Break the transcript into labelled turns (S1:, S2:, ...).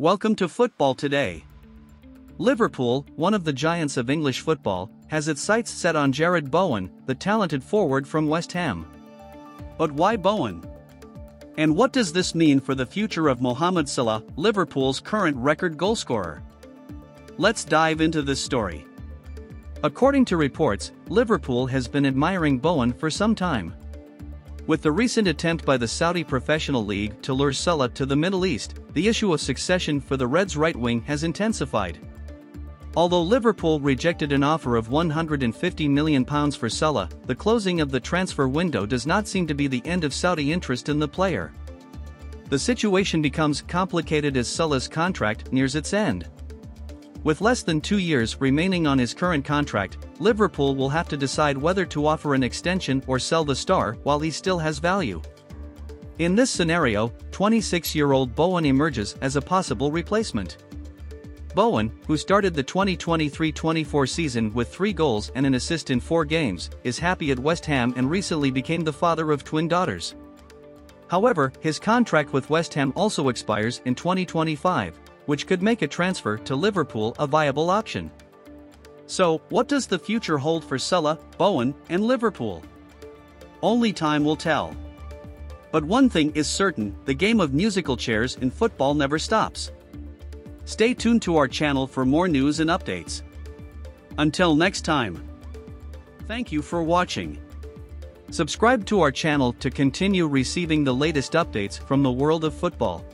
S1: Welcome to Football Today. Liverpool, one of the giants of English football, has its sights set on Jarrod Bowen, the talented forward from West Ham. But why Bowen? And what does this mean for the future of Mohamed Salah, Liverpool's current record goalscorer? Let's dive into this story. According to reports, Liverpool has been admiring Bowen for some time. With the recent attempt by the Saudi Professional League to lure Salah to the Middle East, the issue of succession for the Reds' right wing has intensified. Although Liverpool rejected an offer of £150 million for Salah, the closing of the transfer window does not seem to be the end of Saudi interest in the player. The situation becomes complicated as Salah's contract nears its end. With less than two years remaining on his current contract, Liverpool will have to decide whether to offer an extension or sell the star while he still has value. In this scenario, 26 year old Bowen emerges as a possible replacement. Bowen, who started the 2023 24 season with three goals and an assist in four games, is happy at West Ham and recently became the father of twin daughters. However, his contract with West Ham also expires in 2025, which could make a transfer to Liverpool a viable option. So, what does the future hold for Salah, Bowen, and Liverpool? Only time will tell. But one thing is certain the game of musical chairs in football never stops. Stay tuned to our channel for more news and updates. Until next time. Thank you for watching. Subscribe to our channel to continue receiving the latest updates from the world of football.